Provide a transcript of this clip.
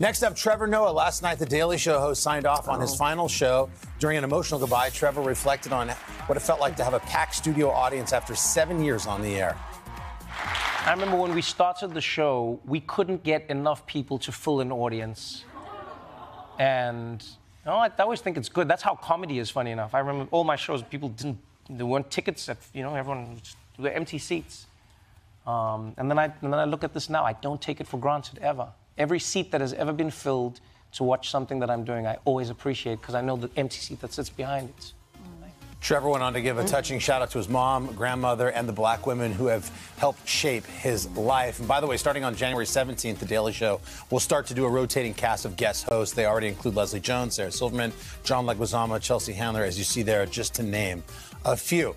Next up, Trevor Noah. Last night, The Daily Show host signed off on his final show. During an emotional goodbye, Trevor reflected on what it felt like to have a packed studio audience after seven years on the air. I remember when we started the show, we couldn't get enough people to fill an audience. And you know, I always think it's good. That's how comedy is, funny enough. I remember all my shows, people didn't, there weren't tickets, at, you know, everyone, there were empty seats. Um, and, then I, and then I look at this now, I don't take it for granted ever. Every seat that has ever been filled to watch something that I'm doing, I always appreciate because I know the empty seat that sits behind it. Trevor went on to give a touching shout out to his mom, grandmother, and the black women who have helped shape his life. And by the way, starting on January 17th, The Daily Show will start to do a rotating cast of guest hosts. They already include Leslie Jones, Sarah Silverman, John Leguizamo, Chelsea Handler, as you see there, just to name a few.